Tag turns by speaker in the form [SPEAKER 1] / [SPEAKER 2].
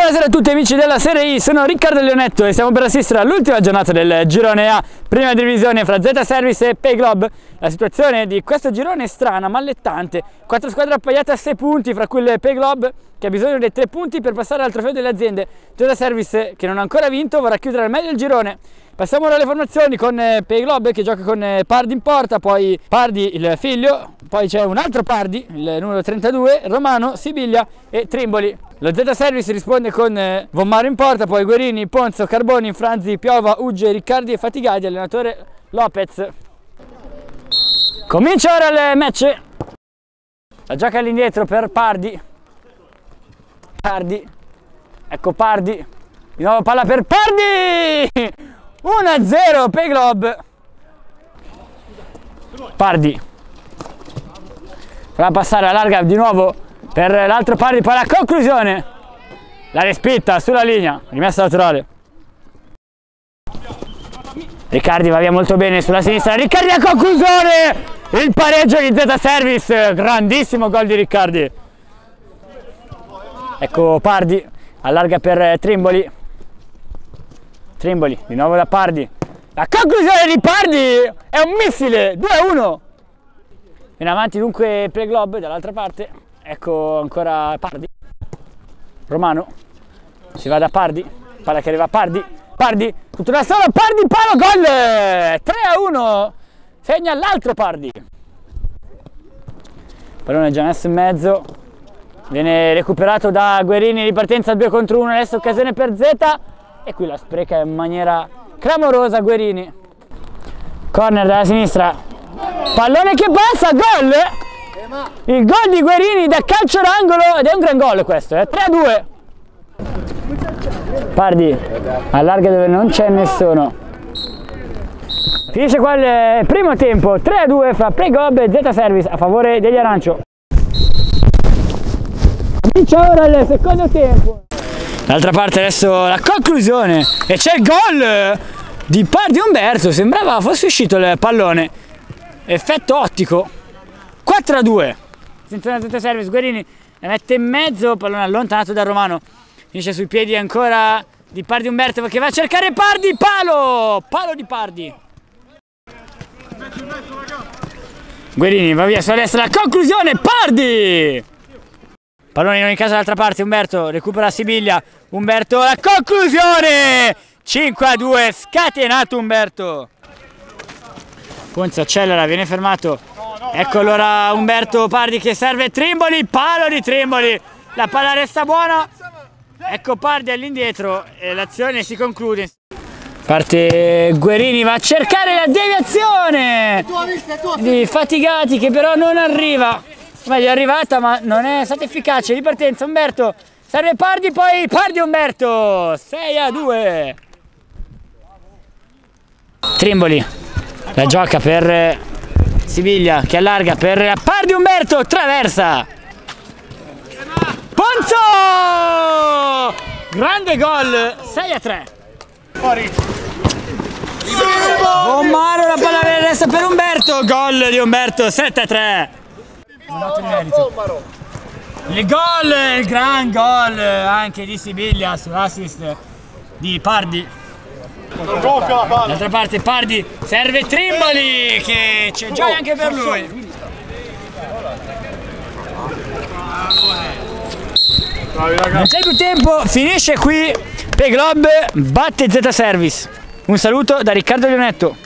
[SPEAKER 1] Buonasera a tutti amici della Serie I, sono Riccardo Leonetto e stiamo per assistere all'ultima giornata del girone A, prima divisione fra Z Service e Pay Globe. La situazione di questo girone è strana, mallettante, quattro squadre appaiate a 6 punti, fra cui il Pay Globe che ha bisogno dei 3 punti per passare al trofeo delle aziende. Z Service che non ha ancora vinto vorrà chiudere al meglio il girone. Passiamo ora alle formazioni con eh, Pay Globe che gioca con eh, Pardi in porta, poi Pardi il figlio, poi c'è un altro Pardi, il numero 32, Romano, Sibiglia e Trimboli. Lo Z Service risponde con eh, Vommaro in porta, poi Guerini, Ponzo, Carboni, Franzi, Piova, Ugge, Riccardi e Fatigati, allenatore Lopez. Comincia ora il match. La gioca all'indietro per Pardi. Pardi. Ecco Pardi. Di nuovo palla per Pardi! 1-0 per Globe. Pardi. Farà passare a larga di nuovo per l'altro Pardi, poi la conclusione. La respitta sulla linea, rimessa laterale. Riccardi va via molto bene sulla sinistra, Riccardi a conclusione! Il pareggio di Z Service, grandissimo gol di Riccardi. Ecco Pardi, allarga per Trimboli. Trimboli, di nuovo da Pardi. La conclusione di Pardi è un missile, 2-1. Viene avanti dunque per Globe dall'altra parte. Ecco ancora Pardi. Romano. Si va da Pardi. Palla che arriva a Pardi. Pardi, tutto da solo, Pardi, palo, gol! 3 1. Segna l'altro Pardi. Pallone già messo in mezzo. Viene recuperato da Guerini, ripartenza 2 contro 1, adesso occasione per Z. E qui la spreca in maniera clamorosa Guerini. Corner dalla sinistra. Pallone che passa, gol! Il gol di Guerini da calcio d'angolo ed è un gran gol questo, eh? 3 a 2. Pardi, allarga dove non c'è nessuno. Finisce qua il primo tempo, 3 a 2 fra Pregob e Z Service a favore degli Arancio. Comincia ora il secondo tempo. D'altra parte adesso la conclusione e c'è il gol di Pardi Umberto, sembrava fosse uscito il pallone. Effetto ottico. 4 a 2. Attenzione a service, Guerini la mette in mezzo, pallone allontanato da Romano. Finisce sui piedi ancora di Pardi Umberto che va a cercare Pardi, palo! Palo di Pardi. Guerini va via sulla destra, la conclusione, Pardi! Pallone in ogni caso dall'altra parte, Umberto recupera Sibiglia, Umberto la conclusione! 5 a 2, scatenato Umberto. Ponzo accelera, viene fermato. Ecco allora Umberto Pardi che serve Trimboli, palo di Trimboli. La palla resta buona. Ecco Pardi all'indietro e l'azione si conclude. Parte Guerini, va a cercare la deviazione di Fatigati che però non arriva. Meglio è arrivata ma non è stata efficace. Ripartenza Umberto, serve Pardi, poi Pardi Umberto. 6 a 2. Trimboli, la gioca per Siviglia che allarga per Pardi Umberto, traversa. Ponzo! Grande gol, 6 a 3. Fuori. Omaro la palla resta per Umberto, gol di Umberto, 7 a 3. Il gol, il gran gol anche di Sibiglia sull'assist di Pardi. D'altra parte Pardi serve Trimboli che c'è gioia anche per lui. Non c'è più tempo, finisce qui. Peglob batte Z Service. Un saluto da Riccardo Leonetto.